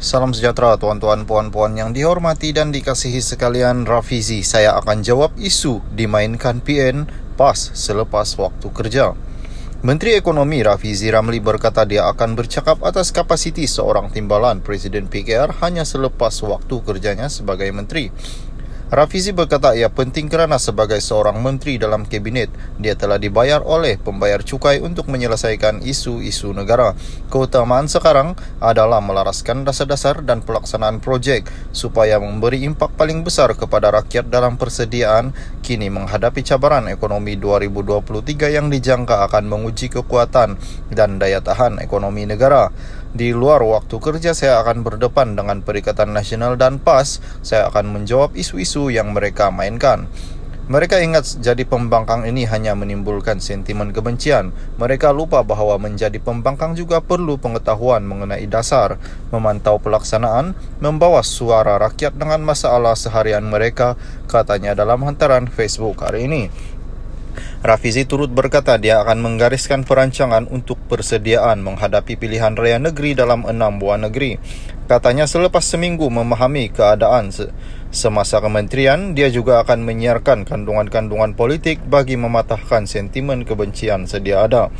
Salam sejahtera tuan-tuan puan-puan yang dihormati dan dikasihi sekalian Rafizi. Saya akan jawab isu dimainkan PN PAS selepas waktu kerja. Menteri Ekonomi Rafizi Ramli berkata dia akan bercakap atas kapasiti seorang timbalan Presiden PKR hanya selepas waktu kerjanya sebagai menteri. Rafizi berkata ia penting kerana sebagai seorang menteri dalam kabinet, dia telah dibayar oleh pembayar cukai untuk menyelesaikan isu-isu negara. Keutamaan sekarang adalah melaraskan dasar-dasar dan pelaksanaan projek supaya memberi impak paling besar kepada rakyat dalam persediaan kini menghadapi cabaran ekonomi 2023 yang dijangka akan menguji kekuatan dan daya tahan ekonomi negara. Di luar waktu kerja saya akan berdepan dengan Perikatan Nasional dan PAS. Saya akan menjawab isu-isu yang mereka mainkan. Mereka ingat jadi pembangkang ini hanya menimbulkan sentimen kebencian. Mereka lupa bahawa menjadi pembangkang juga perlu pengetahuan mengenai dasar, memantau pelaksanaan, membawa suara rakyat dengan masalah seharian mereka, katanya dalam hantaran Facebook hari ini. Rafizi turut berkata dia akan menggariskan perancangan untuk persediaan menghadapi pilihan raya negeri dalam enam buah negeri. Katanya selepas seminggu memahami keadaan semasa kementerian, dia juga akan menyiarkan kandungan-kandungan politik bagi mematahkan sentimen kebencian sedia ada.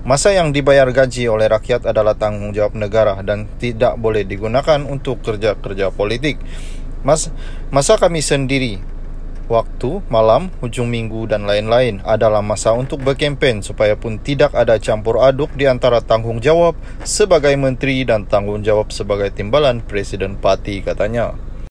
Masa yang dibayar gaji oleh rakyat adalah tanggungjawab negara dan tidak boleh digunakan untuk kerja-kerja politik. Mas, masa kami sendiri waktu, malam, hujung minggu dan lain-lain adalah masa untuk berkempen supaya pun tidak ada campur aduk di antara tanggungjawab sebagai menteri dan tanggungjawab sebagai timbalan Presiden Parti katanya.